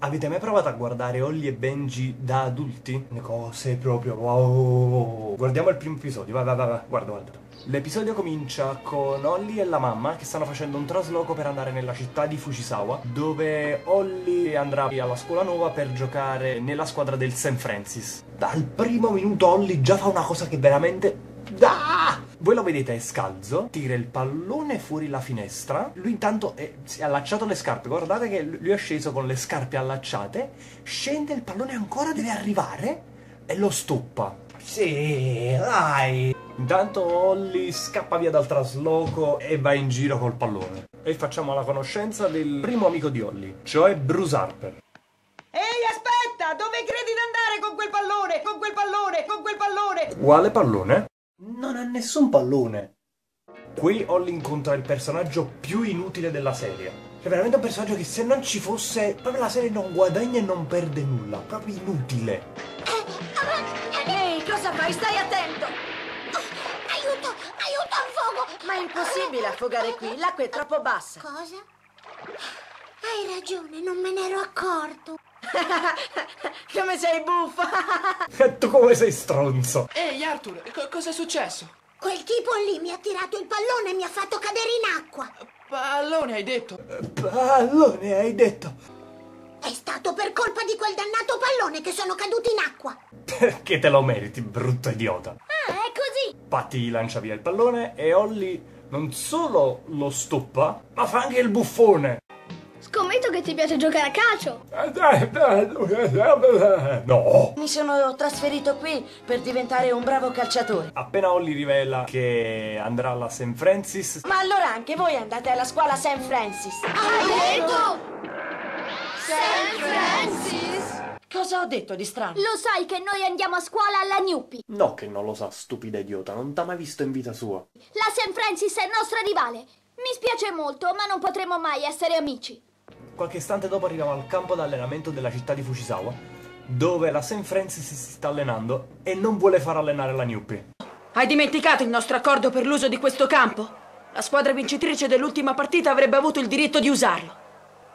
Avete mai provato a guardare Holly e Benji da adulti? Le cose proprio wow. Guardiamo il primo episodio, vai vai vai, vai. guarda guarda. L'episodio comincia con Holly e la mamma che stanno facendo un trasloco per andare nella città di Fujisawa, dove Holly andrà alla scuola nuova per giocare nella squadra del St. Francis. Dal primo minuto Holly già fa una cosa che veramente Ah! Voi lo vedete, è scalzo, tira il pallone fuori la finestra, lui intanto è, si è allacciato le scarpe, guardate che lui è sceso con le scarpe allacciate, scende, il pallone ancora deve arrivare e lo stoppa. Sì, dai! Intanto Holly scappa via dal trasloco e va in giro col pallone. E facciamo la conoscenza del primo amico di Holly, cioè Bruce Harper. Ehi, aspetta! Dove credi di andare con quel pallone? Con quel pallone? Con quel pallone? Quale pallone? Non ha nessun pallone. Qui Holly incontra il personaggio più inutile della serie. Cioè, veramente un personaggio che se non ci fosse, proprio la serie non guadagna e non perde nulla. Proprio inutile. Ehi, cosa fai? Stai attento! Aiuto, aiuto al fuoco! Ma è impossibile affogare qui, l'acqua è troppo bassa. Cosa? Hai ragione, non me ne ero accorto. Come sei buffa! E tu come sei stronzo? Ehi Arthur, co- cosa è successo? Quel tipo lì mi ha tirato il pallone e mi ha fatto cadere in acqua. Pallone hai detto? Pallone, hai detto. È stato per colpa di quel dannato pallone che sono caduto in acqua. Perché te lo meriti, brutto idiota. Ah, è così. Patty lancia via il pallone e Holly non solo lo stoppa, ma fa anche il buffone. Scommetto che ti piace giocare a calcio. No. Mi sono trasferito qui per diventare un bravo calciatore. Appena Holly rivela che andrà alla St. Francis, Ma allora anche voi andate alla scuola St. Francis. Hai detto? San Francis? Cosa ho detto di strano? Lo sai che noi andiamo a scuola alla Newpie. no che non lo sa, stupida idiota, non t'ha mai visto in vita sua. La St. Francis è nostra rivale. Mi spiace molto, ma non potremo mai essere amici. Qualche istante dopo arriviamo al campo d'allenamento della città di Fujisawa, dove la St. Francis si sta allenando e non vuole far allenare la Newpie. Hai dimenticato il nostro accordo per l'uso di questo campo? La squadra vincitrice dell'ultima partita avrebbe avuto il diritto di usarlo.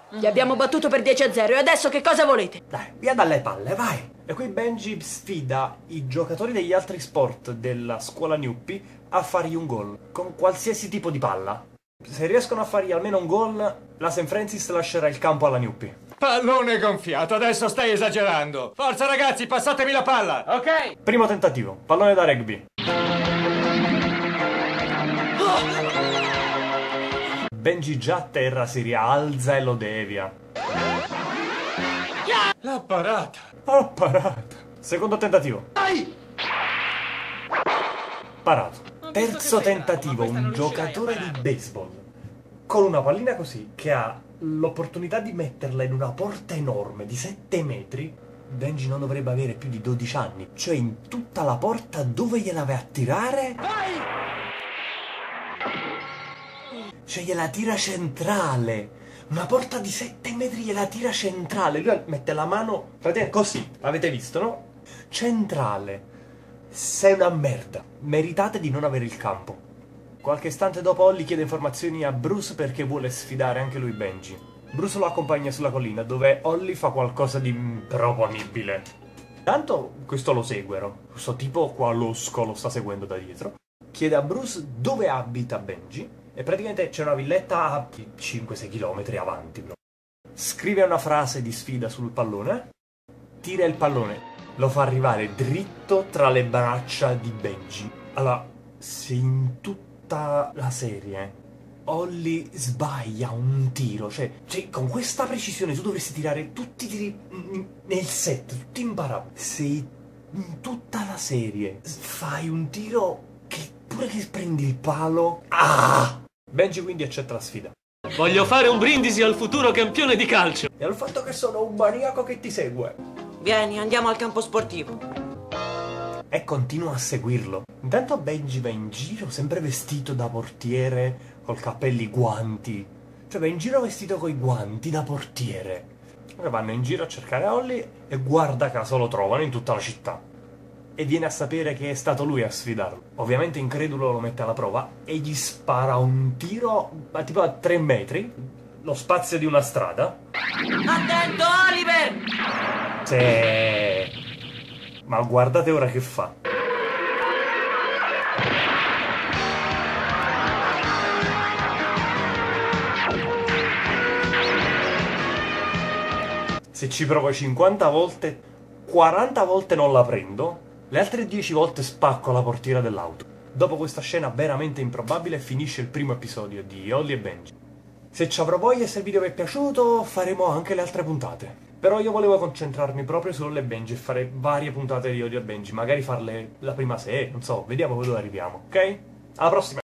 Li abbiamo battuto per 10 a 0 e adesso che cosa volete? Dai, via dalle palle, vai! E qui Benji sfida i giocatori degli altri sport della scuola Newpie a fargli un gol, con qualsiasi tipo di palla. Se riescono a fargli almeno un gol, la St. Francis lascerà il campo alla Newpie. Pallone gonfiato, adesso stai esagerando. Forza ragazzi, passatemi la palla. Ok! Primo tentativo, pallone da rugby. Benji già a terra si rialza e lo devia. L'ha parata. Oh, parato. Secondo tentativo. Parato. Terzo tentativo, un giocatore di baseball. Con una pallina così, che ha l'opportunità di metterla in una porta enorme di 7 metri, Benji non dovrebbe avere più di 12 anni. Cioè, in tutta la porta dove gliela vai a tirare? Cioè, gliela tira centrale. Una porta di 7 metri gliela tira centrale. Lui mette la mano, praticamente così, l'avete visto, no? Centrale. Sei una merda. Meritate di non avere il campo. Qualche istante dopo Holly chiede informazioni a Bruce perché vuole sfidare anche lui Benji. Bruce lo accompagna sulla collina dove Holly fa qualcosa di improponibile. Intanto questo lo seguono. Questo tipo qua losco lo sta seguendo da dietro. Chiede a Bruce dove abita Benji e praticamente c'è una villetta a 5-6 km avanti. Scrive una frase di sfida sul pallone, tira il pallone, lo fa arrivare dritto tra le braccia di Benji. Allora, se in tutta la serie Holly sbaglia un tiro, cioè, cioè, con questa precisione tu dovresti tirare tutti i tiri nel set, tutti imparabili. Se in tutta la serie fai un tiro che pure che prendi il palo... Ah! Benji quindi accetta la sfida. Voglio fare un brindisi al futuro campione di calcio. E al fatto che sono un maniaco che ti segue. Vieni, andiamo al campo sportivo. E continua a seguirlo. Intanto Benji va in giro sempre vestito da portiere, col cappelli guanti. Cioè va in giro vestito coi guanti da portiere. E vanno in giro a cercare Holly e guarda caso lo trovano in tutta la città. E viene a sapere che è stato lui a sfidarlo. Ovviamente incredulo lo mette alla prova e gli spara un tiro a tipo a 3 metri, lo spazio di una strada. Attento, Oliver! Sì. Ma guardate ora che fa. Se ci provo 50 volte, 40 volte non la prendo, le altre 10 volte spacco la portiera dell'auto. Dopo questa scena veramente improbabile finisce il primo episodio di Holly e Benji. Se ci avrò voglia e se il video vi è piaciuto, faremo anche le altre puntate. Però io volevo concentrarmi proprio su Holly e Benji e fare varie puntate di Holly e Benji, magari farle la prima serie, non so, vediamo dove arriviamo, ok? Alla prossima!